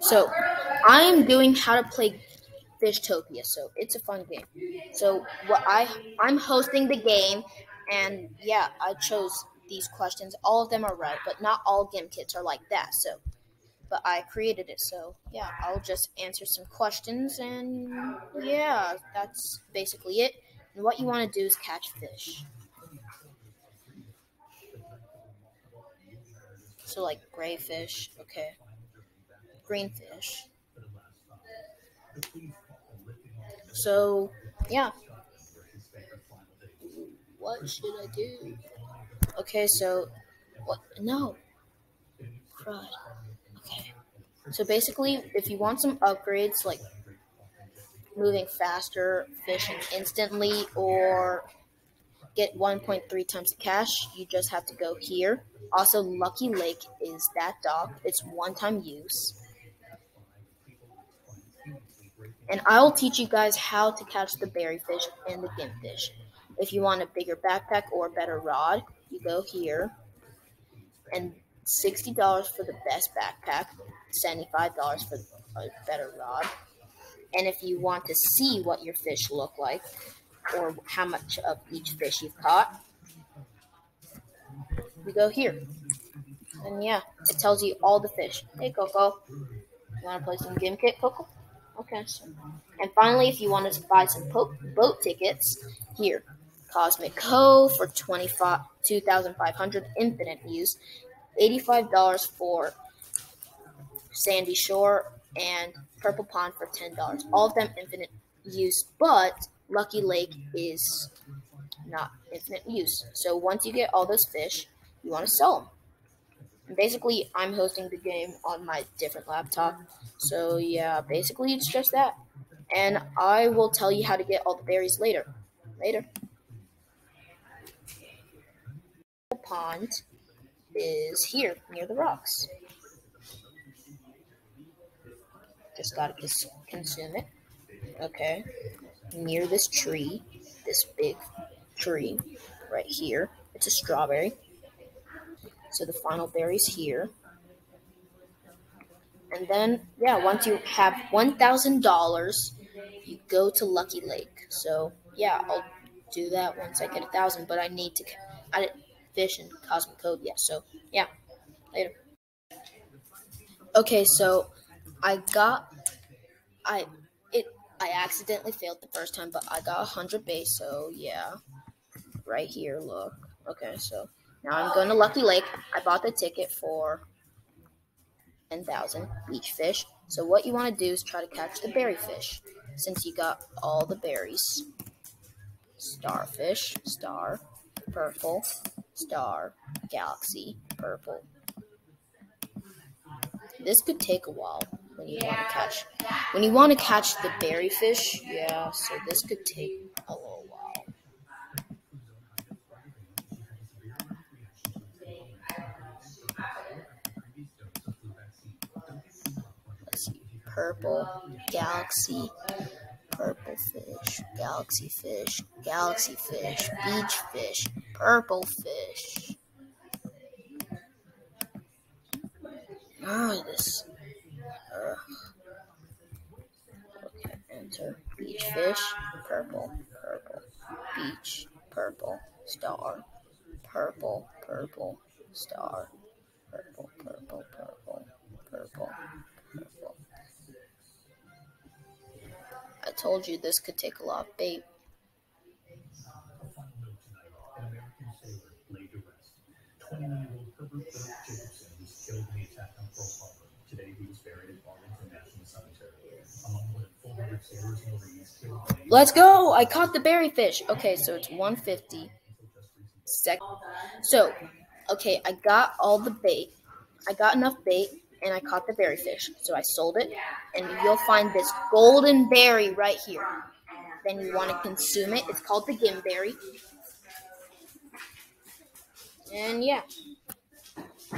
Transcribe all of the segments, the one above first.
So, I am doing how to play Fishtopia. So it's a fun game. So what I I'm hosting the game, and yeah, I chose these questions. All of them are right, but not all Gimkits are like that. So, but I created it. So yeah, I'll just answer some questions, and yeah, that's basically it. And what you want to do is catch fish. So like gray fish, okay, green fish. So, yeah. What should I do? Okay, so what? No. Okay. So basically, if you want some upgrades like moving faster, fishing instantly, or get 1.3 times the cash, you just have to go here. Also, Lucky Lake is that dock. It's one-time use. And I'll teach you guys how to catch the berryfish and the gimfish. If you want a bigger backpack or a better rod, you go here. And $60 for the best backpack, $75 for a better rod. And if you want to see what your fish look like, or how much of each fish you've caught, you go here. And yeah, it tells you all the fish. Hey, Coco. You want to play some Gimkit, Coco? Okay. And finally, if you want to buy some po- boat tickets, here. Cosmic Cove for 2,500 infinite use, $85 for Sandy Shore, and Purple Pond for $10. All of them infinite use, but Lucky Lake is not infinite use. So once you get all those fish, you want to sell them. Basically, I'm hosting the game on my different laptop. So yeah, basically it's just that. And I will tell you how to get all the berries later. Later. The pond is here near the rocks. Just gotta just consume it. Okay. Near this tree, this big tree right here. It's a strawberry. So the final berry's here. And then, yeah, once you have $1,000, you go to Lucky Lake. So, yeah, I'll do that once I get a thousand, but I need to, I fish in Cosmic Cove yet. So, yeah, later. Okay, so I got, I, it, I accidentally failed the first time, but I got a 100 base, so yeah, right here, look. Okay, so now I'm going to Lucky Lake. I bought the ticket for 10,000 each fish. So what you want to do is try to catch the berry fish since you got all the berries. Starfish, star, purple, star, galaxy, purple. This could take a while when you want to catch when you want to catch the berry fish. Yeah, so this could take a little while. Let's see, purple, galaxy, purple fish, galaxy fish, galaxy fish, beach fish, purple fish. Oh, this. Uh, okay, enter beach fish, purple, purple, beach, purple, star, purple, purple, star, purple, purple, purple, purple, purple. Told you this could take a lot of bait. Let's go! I caught the berry fish. Okay, so it's 150. Sec- so, okay, I got all the bait. I got enough bait, and I caught the berry fish. So I sold it, and you'll find this golden berry right here. Then you want to consume it. It's called the gimberry. And yeah.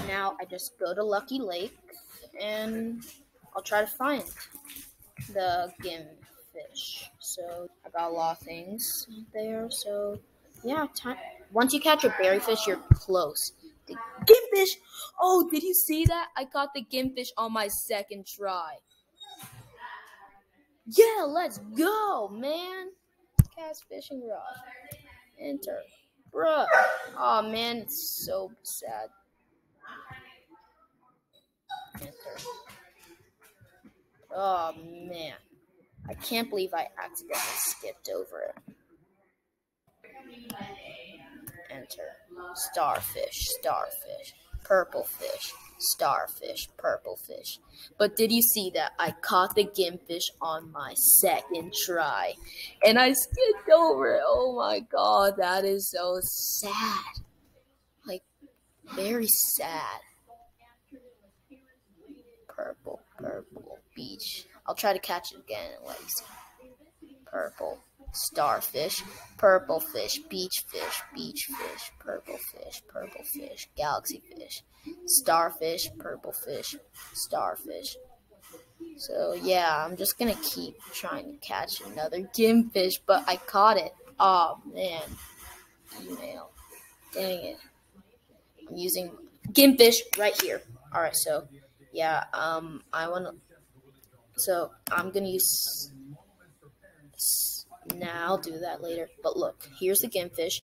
Now I just go to Lucky Lake, and I'll try to find the gim fish. So I got a lot of things there. So yeah, time. Once you catch a berry fish, you're close. The gimfish. Oh, did you see that? I caught the gimfish on my second try. Yeah, let's go, man. Cast fishing rod. Enter. Bruh. Oh, man, it's so sad. Enter. Oh, man. I can't believe I accidentally skipped over it. Enter. Starfish, starfish, purple fish, starfish, purple fish. But did you see that I caught the gimfish on my second try? And I skipped over it. Oh my god, that is so sad. Like, very sad. Purple, purple, beach. I'll try to catch it again and let you see. Purple, starfish, purple fish, beach fish, beach fish, purple fish, purple fish, galaxy fish, starfish, purple fish, starfish. So yeah, I'm just gonna keep trying to catch another gimfish, but I caught it. Oh man, email. Dang it. I'm using gimfish right here. All right, so yeah, um, I want to. So I'm gonna use. Nah, I'll do that later. But look, here's the gimfish.